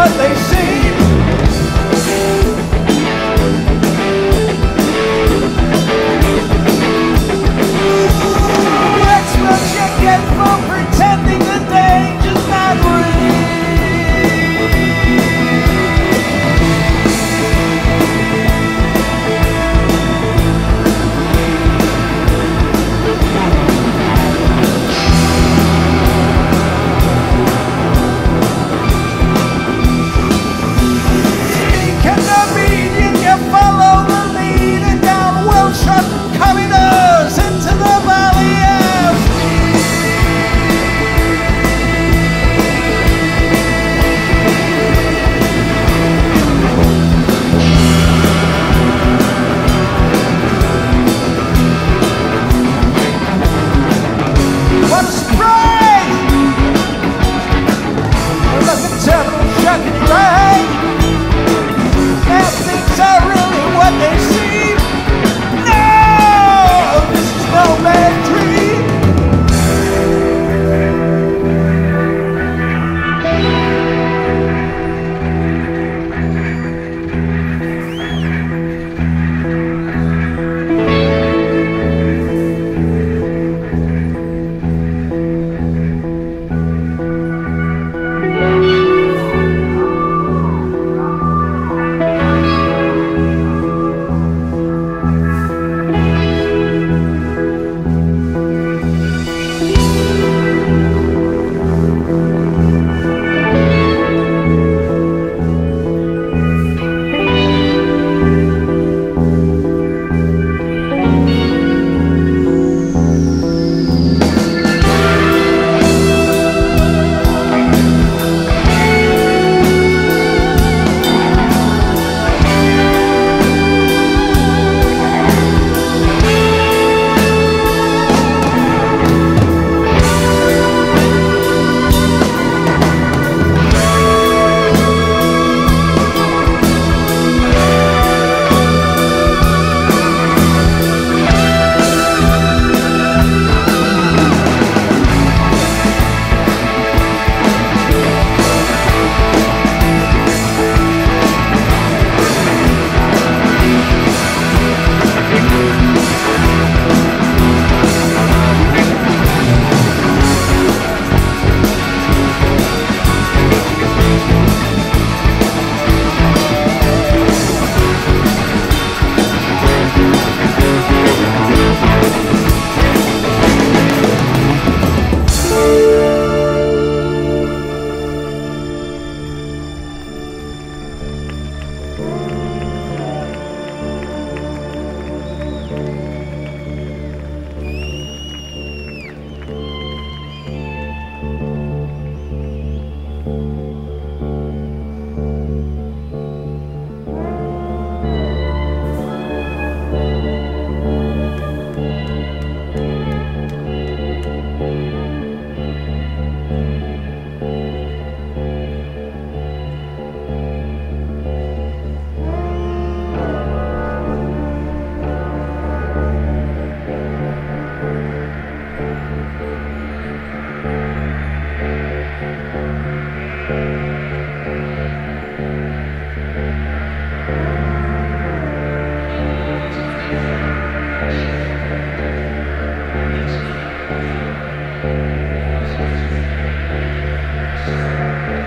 what they say. Música